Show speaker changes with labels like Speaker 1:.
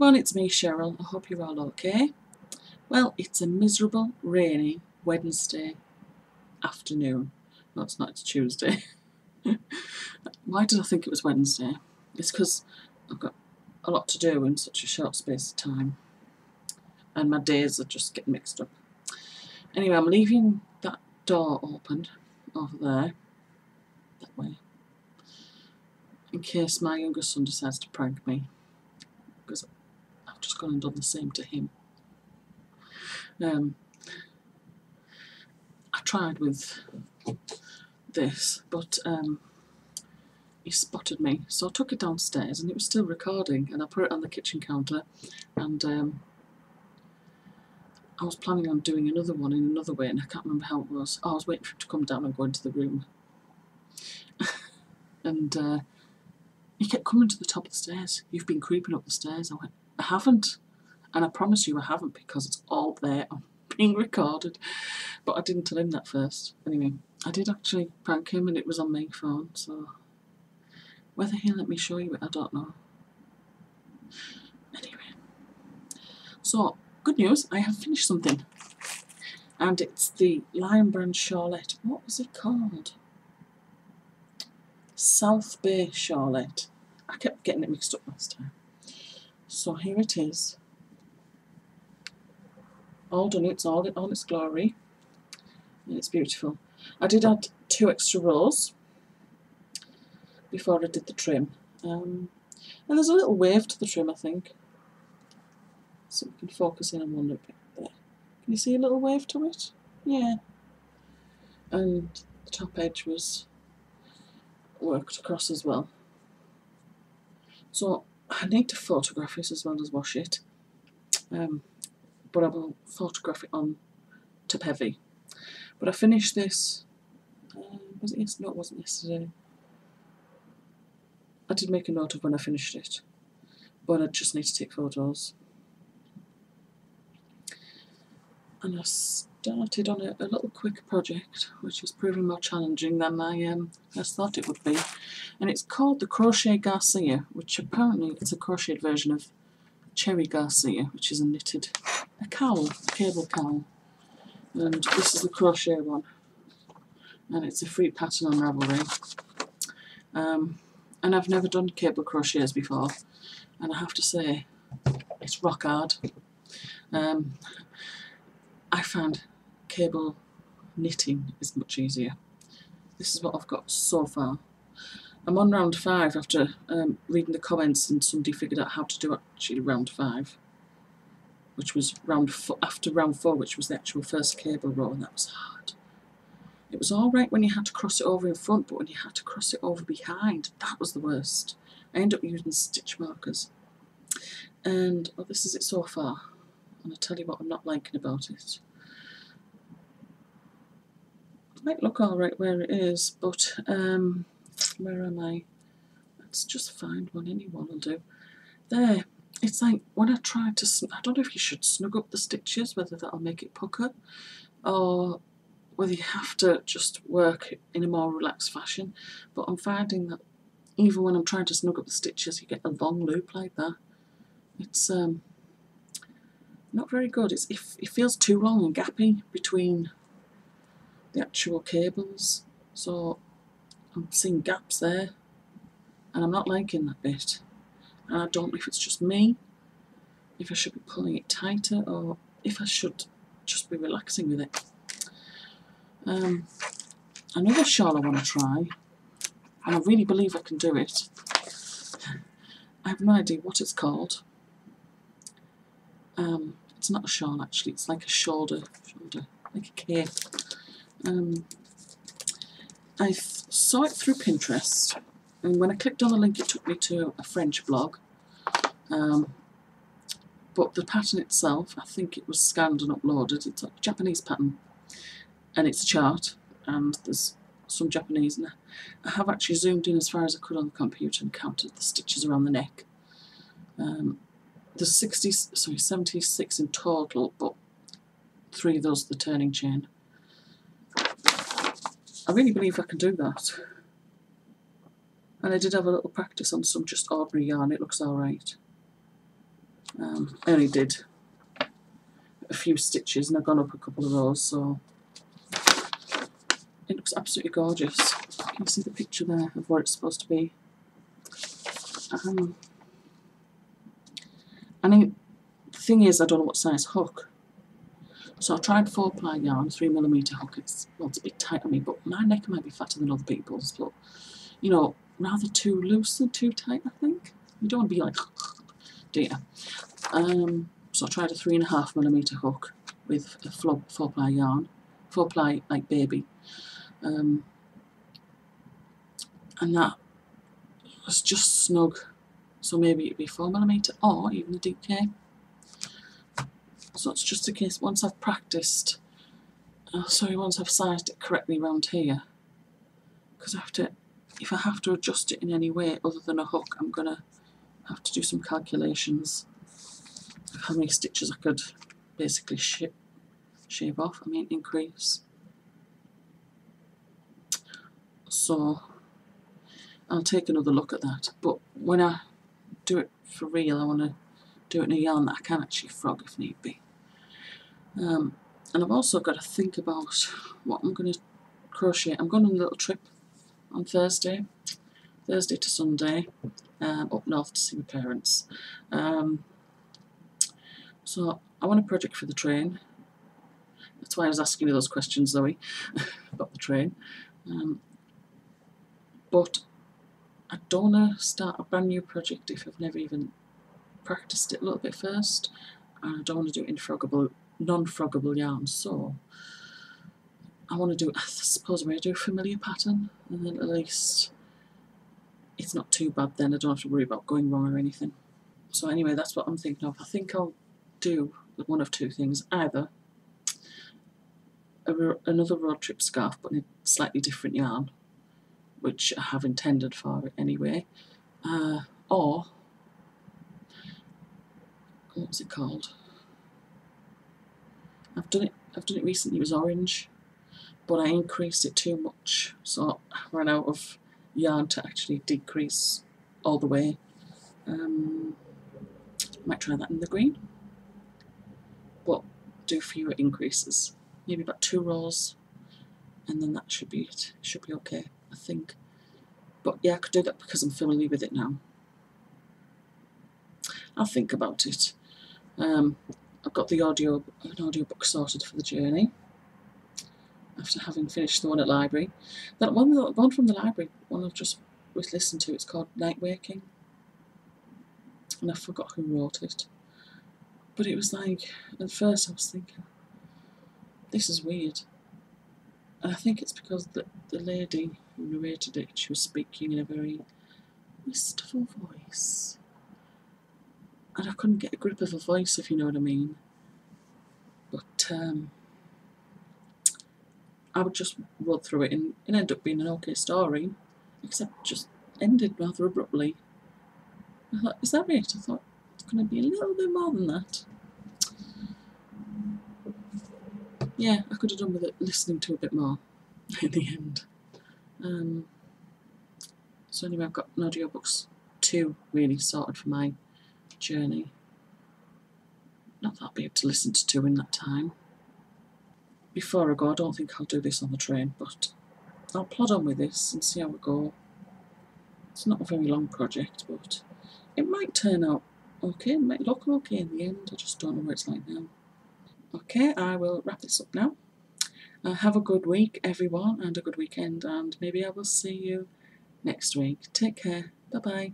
Speaker 1: everyone, it's me Cheryl. I hope you're all okay. Well, it's a miserable, rainy Wednesday afternoon. No, it's not, it's Tuesday. Why did I think it was Wednesday? It's because I've got a lot to do in such a short space of time. And my days are just getting mixed up. Anyway, I'm leaving that door open over there, that way, in case my younger son decides to prank me because gone and done the same to him. Um, I tried with this, but um, he spotted me, so I took it downstairs and it was still recording, and I put it on the kitchen counter, and um, I was planning on doing another one in another way, and I can't remember how it was. Oh, I was waiting for him to come down and go into the room, and. Uh, he kept coming to the top of the stairs. You've been creeping up the stairs. I went, I haven't. And I promise you I haven't because it's all there. Being recorded. But I didn't tell him that first. Anyway, I did actually prank him and it was on my phone, so whether he'll let me show you it, I don't know. Anyway. So, good news, I have finished something. And it's the Lion Brand Shawlette. What was it called? South Bay Shawlette. I kept getting it mixed up last time. So here it is. All done, it's all in all its glory. And it's beautiful. I did add two extra rows before I did the trim. Um, and there's a little wave to the trim, I think. So we can focus in on one little bit there. Can you see a little wave to it? Yeah. And the top edge was worked across as well. So I need to photograph it as well as wash it, um, but I will photograph it on Top Heavy. But I finished this, uh, was it yesterday? No, it wasn't yesterday. I did make a note of when I finished it, but I just need to take photos. And I started on a, a, little quick project which is proving more challenging than I um, first thought it would be. And it's called the Crochet Garcia which apparently it's a crocheted version of Cherry Garcia which is a knitted a cowl, a cable cowl. And this is the crochet one. And it's a free pattern on Ravelry. Um, and I've never done cable crochets before. And I have to say it's rock hard. Um, I found cable knitting is much easier. This is what I've got so far. I'm on round five after um, reading the comments and somebody figured out how to do actually round five, which was round after round four, which was the actual first cable row, and that was hard. It was all right when you had to cross it over in front, but when you had to cross it over behind, that was the worst. I ended up using stitch markers. And well, this is it so far. And I'll tell you what I'm not liking about it It might look alright where it is, but um, where am I? Let's just find one, anyone will do. There, it's like when I try to, I don't know if you should snug up the stitches, whether that'll make it pucker, or whether you have to just work in a more relaxed fashion, but I'm finding that even when I'm trying to snug up the stitches, you get a long loop like that. It's um, not very good. It's, it, it feels too long and gappy between the actual cables. So I'm seeing gaps there. And I'm not liking that bit. And I don't know if it's just me if I should be pulling it tighter or if I should just be relaxing with it. Um, another shawl I want to try and I really believe I can do it. I have no idea what it's called um, it's not a shawl actually. It's like a shoulder shoulder like a cape um, I saw it through Pinterest and when I clicked on the link it took me to a French blog. Um, but the pattern itself I think it was scanned and uploaded. It's a Japanese pattern and it's a chart and there's some Japanese and I have actually zoomed in as far as I could on the computer and counted the stitches around the neck. Um, there's 60 sorry 76 in total but three of those are the turning chain I really believe I can do that. And I did have a little practice on some just ordinary yarn, it looks alright. Um, I only did a few stitches and I've gone up a couple of rows, so it looks absolutely gorgeous. You can see the picture there of what it's supposed to be. Um, I, the thing is, I don't know what size hook. So I tried four ply yarn, three millimeter hook. It's well, it's a bit tight on me, but my neck might be fatter than other people's. But you know, rather too loose than too tight. I think you don't want to be like, do you? Um, so I tried a three and a half millimeter hook with a four, four ply yarn, four ply like baby, um, and that was just snug. So maybe it'd be four millimeter or even a DK. So it's just a case once I've practiced, uh, sorry, once I've sized it correctly around here, because I have to, if I have to adjust it in any way other than a hook, I'm gonna have to do some calculations of how many stitches I could basically shave off, I mean increase. So I'll take another look at that, but when I do it for real, I want to do it in a yarn that I can actually frog if need be. Um, and I've also got to think about what I'm going to crochet. I'm going on a little trip on Thursday, Thursday to Sunday, um, up north to see my parents. Um, so I want a project for the train. That's why I was asking you those questions, Zoe, about the train. Um, but I don't want to start a brand new project if I've never even practiced it a little bit first. And I don't want to do it in froggable non-froggable yarns so I want to do I suppose I'm going to do a familiar pattern and then at least it's not too bad then I don't have to worry about going wrong or anything so anyway that's what I'm thinking of I think I'll do one of two things either another road trip scarf but in a slightly different yarn which I have intended for it anyway. Uh, or what's it called? I've done it I've done it recently, it was orange, but I increased it too much, so I ran out of yarn to actually decrease all the way. Um, might try that in the green, but do fewer increases, maybe about two rows, and then that should be it. Should be okay, I think. But yeah, I could do that because I'm familiar with it now. I'll think about it. Um, I've got the audio an audiobook sorted for the journey after having finished the one at library. That one, that one from the library, one I've just listened to, it's called Night Waking. And I forgot who wrote it. But it was like, at first I was thinking, this is weird. And I think it's because the, the lady narrated it, she was speaking in a very wistful voice and I couldn't get a grip of her voice, if you know what I mean. But um, I would just run through it and it ended up being an okay story, except just ended rather abruptly. I thought, is that it? I thought it's going to be a little bit more than that. Yeah, I could have done with it listening to a bit more in the end. Um, so anyway, I've got an audiobooks two really sorted for my journey. Not that I'll be able to listen to two in that time. Before I go, I don't think I'll do this on the train, but I'll plod on with this and see how we go. It's not a very long project, but it might turn out okay, it might look okay in the end, I just don't know what it's like now. Okay, I will wrap this up now. Uh, have a good week, everyone, and a good weekend, and maybe I will see you next week. Take care. Bye bye.